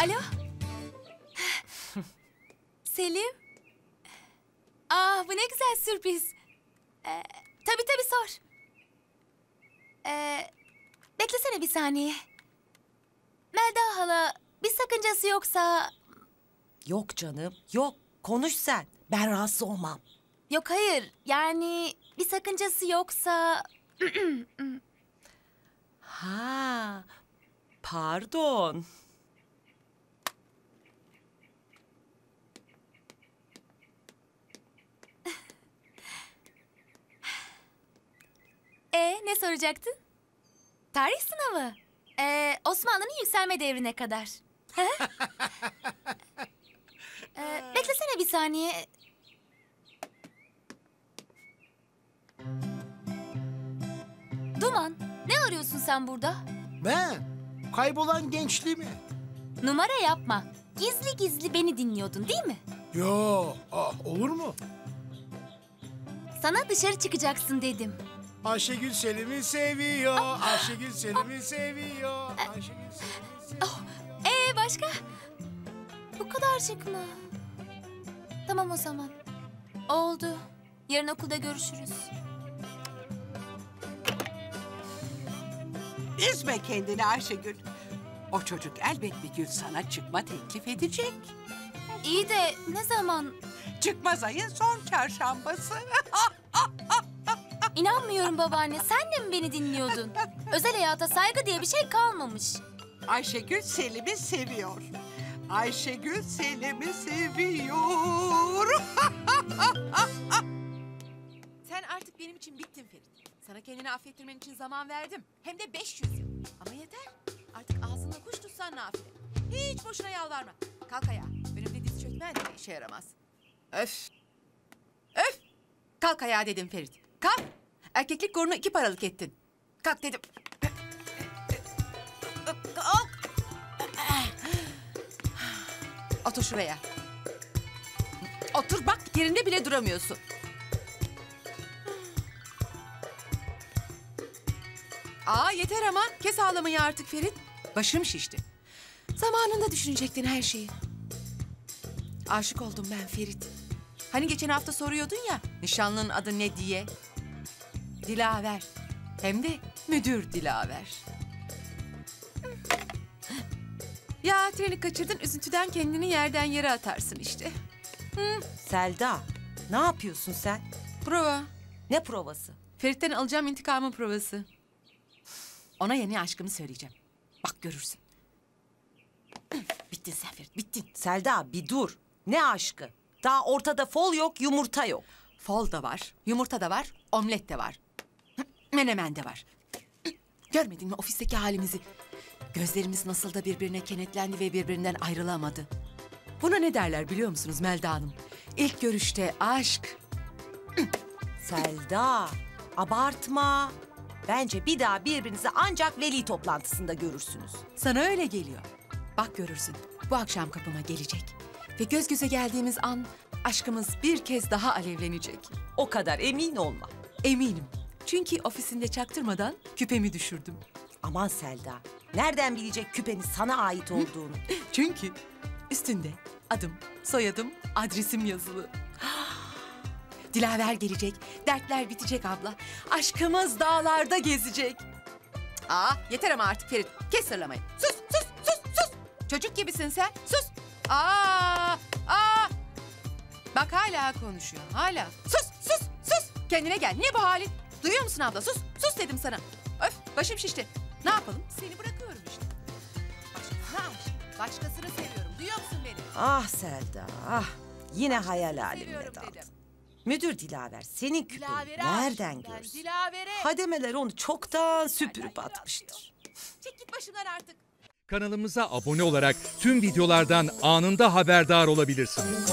Alo? Selim? Ah bu ne güzel sürpriz. Ee, tabii tabii sor. Ee, beklesene bir saniye. Melda hala bir sakıncası yoksa... Yok canım, yok. Konuş sen. Ben rahatsız olmam. Yok hayır yani bir sakıncası yoksa... Ha, pardon. E ne soracaktın? Tarih sınavı. Ee, Osmanlı'nın yükselme devrine kadar. Ee, beklesene bir saniye. Duman, ne arıyorsun sen burada? Ben? Kaybolan gençliğimi. Numara yapma. Gizli gizli beni dinliyordun değil mi? Yo, ah, olur mu? Sana dışarı çıkacaksın dedim. Ayşegül Selim'i seviyor. Ayşegül Selim'i seviyor. Ayşegül Selim'i seviyor. Ee başka? Bu kadarcık mı? Tamam o zaman. Oldu. Yarın okulda görüşürüz. Üzme kendini Ayşegül. O çocuk elbet bir gün sana çıkma teklif edecek. İyi de ne zaman? Çıkmaz ayın son çarşambası. İnanmıyorum babaanne. Sen de mi beni dinliyordun? Özel hayata saygı diye bir şey kalmamış. Ayşegül Selim'i seviyor. Ayşegül Selim'i seviyor. Sen artık benim için bittin Ferit. Sana kendini affettirmen için zaman verdim. Hem de 500 yıl. Ama yeter. Artık ağzında kuş tutsan nafile. Hiç boşuna yalvarma. Kalk ayağa. Önümde diz çökmen de işe yaramaz. Öf. Öf. Kalk ayağa dedim Ferit. Kalk. Erkeklik gururunu iki paralık ettin. Kalk dedim. Otur şuraya. Otur bak yerinde bile duramıyorsun. Aa yeter ama kes ağlamayı artık Ferit. Başım şişti. Zamanında düşünecektin her şeyi. Aşık oldum ben Ferit. Hani geçen hafta soruyordun ya nişanlının adı ne diye. Dilaver. Hem de müdür Dilaver. Ya treni kaçırdın üzüntüden kendini yerden yere atarsın işte. Selda, ne yapıyorsun sen? Prova. Ne provası? Ferit'ten alacağım intikamın provası. Ona yeni aşkımı söyleyeceğim. Bak görürsün. Bittin sen Ferit, bittin. Selda bir dur. Ne aşkı? Daha ortada fol yok, yumurta yok. Fol da var, yumurta da var, omlet de var. Menemen de var. Görmedin mi ofisteki halimizi? Gözlerimiz nasıl da birbirine kenetlendi ve birbirinden ayrılamadı. Buna ne derler biliyor musunuz Melda Hanım? İlk görüşte aşk. Selda, abartma. Bence bir daha birbirinizi ancak veli toplantısında görürsünüz. Sana öyle geliyor. Bak görürsün. Bu akşam kapıma gelecek. Ve göz göze geldiğimiz an aşkımız bir kez daha alevlenecek. O kadar emin olma. Eminim. Çünkü ofisinde çaktırmadan küpemi düşürdüm. Aman Selda, nereden bilecek küpenin sana ait olduğunu? Çünkü üstünde adım, soyadım, adresim yazılı. Dilaver gelecek, dertler bitecek abla. Aşkımız dağlarda gezecek. Aa yeter ama artık Ferit. Kes sırlamayı. Sus, sus, sus, sus. Çocuk gibisin sen. Sus. Aa, aa. Bak hala konuşuyor, hala. Sus, sus, sus. Kendine gel. Ne bu halin? Duyuyor musun abla? Sus, sus dedim sana. Öf, başım şişti. Ne yapalım? Seni bırakıyorum işte. Başkasını, başkasını seviyorum. Duyuyor musun beni? Ah Selda, ah. Yine hayal alemine daldın. Müdür Dilaver senin Dilavere nereden görsün? Dilavere. Hademeler onu çoktan süpürüp atmıştır. Çek git başımdan artık. Kanalımıza abone olarak tüm videolardan anında haberdar olabilirsiniz.